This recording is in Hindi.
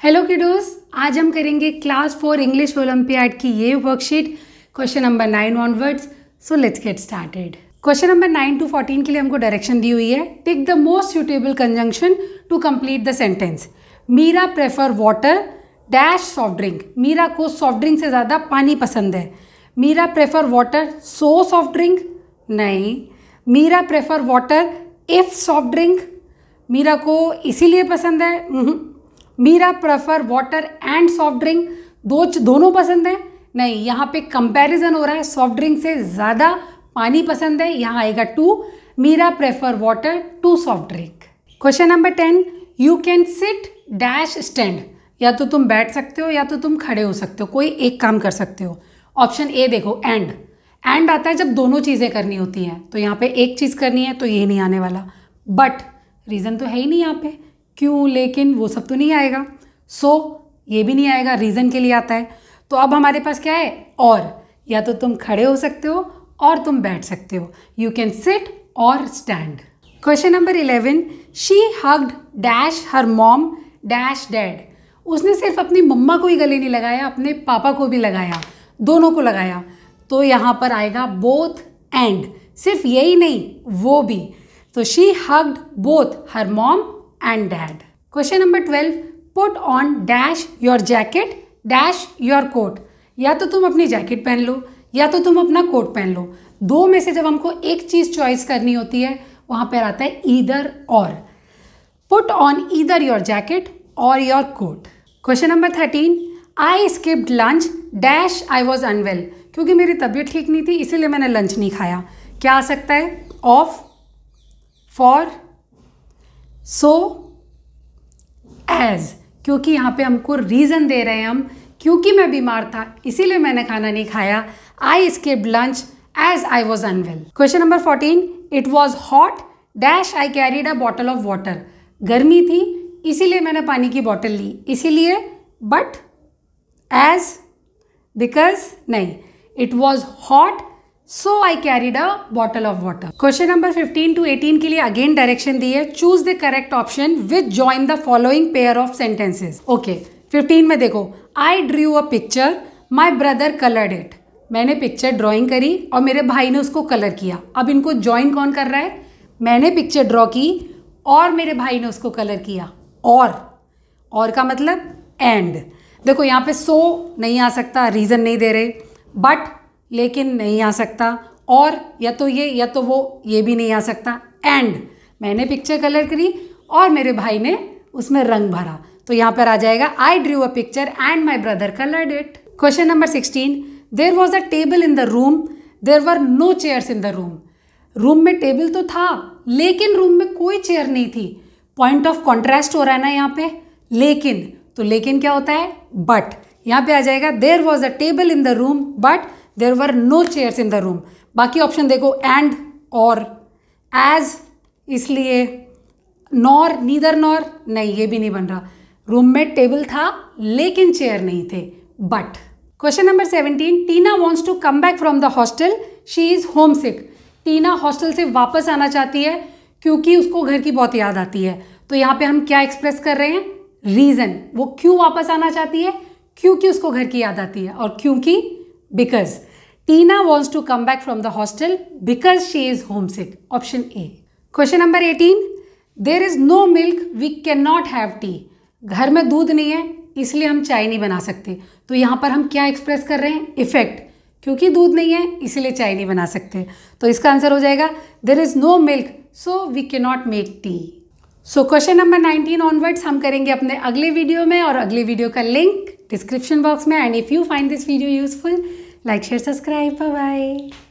हेलो किडोस आज हम करेंगे क्लास फोर इंग्लिश ओलंपियाड की ये worksheet question number nine onwards so let's get started question number nine to fourteen के लिए हमको डायरेक्शन दी हुई है. Take the most suitable conjunction to complete the sentence Meera prefer water dash soft drink Meera को सॉफ्ट ड्रिंक से ज़्यादा पानी पसंद है. Meera prefer water so soft drink नहीं. Meera prefer water if soft drink Meera को इसीलिए पसंद है? Meera prefer water and soft drink दो दोनों पसंद है। नहीं, यहाँ पे कंपैरिजन हो रहा है। सॉफ्ट ड्रिंक से ज़्यादा पानी पसंद है। यहाँ आएगा to Meera prefer water to soft drink question number ten you can sit dash stand या तो तुम बैठ सकते हो, या तो तुम खड़े हो सकते हो। कोई एक काम कर सकते हो। ऑप्शन ए देखो एंड एंड आता है जब दोनों चीज़ें करनी होती हैं। तो यहाँ पे एक चीज़ करनी है तो ये नहीं आने वाला। बट रीज़न तो है ही नहीं यहाँ पे। क्यों? लेकिन वो सब तो नहीं आएगा। सो so, ये भी नहीं आएगा रीज़न के लिए आता है। तो अब हमारे पास क्या है? और। या तो तुम खड़े हो सकते हो और तुम बैठ सकते हो। यू कैन सिट और stand question number eleven she hugged dash her mom dash dad उसने सिर्फ़ अपनी मम्मा को ही गले नहीं लगाया अपने पापा को भी लगाया दोनों को लगाया। तो यहाँ पर आएगा बोथ एंड सिर्फ़ यही नहीं वो भी। तो she hugged both her mom and dad. Question number 12. Put on dash your jacket, dash your coat. या तो तुम अपनी जैकेट पहन लो, या तो तुम अपना कोट पहन लो। दो में से जब हमको एक चीज़ चॉइस करनी होती है, वहाँ पर आता है ईदर और put on either your jacket और your coat question number thirteen I skipped lunch dash I was unwell क्योंकि मेरी तबीयत ठीक नहीं थी, इसीलिए मैंने लंच नहीं खाया। क्या आ सकता है? ऑफ़ फॉर सो एज क्योंकि यहाँ पे हमको रीज़न दे रहे हैं हम, क्योंकि मैं बीमार था, इसीलिए मैंने खाना नहीं खाया। I skip lunch as I was unwell question number fourteen it was hot dash I carried a bottle of water गर्मी थी, इसीलिए मैंने पानी की बॉटल ली। इसीलिए बट एज बिकॉज़ नहीं it was hot so I carried a bottle of water question number 15 to 18 के लिए अगेन डायरेक्शन दी है. Choose the correct option with join the following pair of sentences okay 15 में देखो. I drew a picture my brother coloured it मैंने पिक्चर ड्रॉइंग करी और मेरे भाई ने उसको कलर किया. अब इनको ज्वाइन कौन कर रहा है? मैंने पिक्चर ड्रॉ की और मेरे भाई ने उसको कलर किया. और. और का मतलब एंड देखो यहाँ पे सो so नहीं आ सकता रीज़न नहीं दे रहे. बट लेकिन नहीं आ सकता। और या तो ये, या तो वो, ये भी नहीं आ सकता। एंड मैंने पिक्चर कलर करी और मेरे भाई ने उसमें रंग भरा। तो यहाँ पर आ जाएगा I drew a picture and my brother coloured it question number sixteen there was a table in the room there were no chairs in the room room में टेबल तो था, लेकिन रूम में कोई चेयर नहीं थी। पॉइंट ऑफ़ कॉन्ट्रास्ट हो रहा है ना यहाँ पे। लेकिन तो लेकिन क्या होता है? बट यहाँ पे आ जाएगा there was a table in the room but there were no chairs in the room बाकी ऑप्शन देखो एंड और एज इसलिए नॉर नीदर नॉर नहीं, ये भी नहीं बन रहा। रूम में टेबल था, लेकिन चेयर नहीं थे। But question number seventeen Tina wants to come back from the hostel she is homesick Tina hostel से वापस आना चाहती है, क्योंकि उसको घर की बहुत याद आती है। तो यहाँ पे हम क्या एक्सप्रेस कर रहे हैं? रीज़न वो क्यों वापस आना चाहती है? क्योंकि उसको घर की याद आती है। और क्योंकि because Tina wants to come back from the hostel because she is homesick. Option A. Question number 18. There is no milk, we cannot have tea. घर में दूध नहीं है इसलिए हम चाय नहीं बना सकते तो यहाँ पर हम क्या एक्सप्रेस कर रहे हैं इफ़ेक्ट क्योंकि दूध नहीं है इसीलिए चाय नहीं बना सकते तो इसका आंसर हो जाएगा there is no milk so we can not make tea so question number nineteen onwards हम करेंगे अपने अगले वीडियो में और अगले वीडियो का लिंक डिस्क्रिप्शन बॉक्स में and if you find this video useful like share subscribe. Bye bye